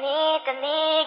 need the need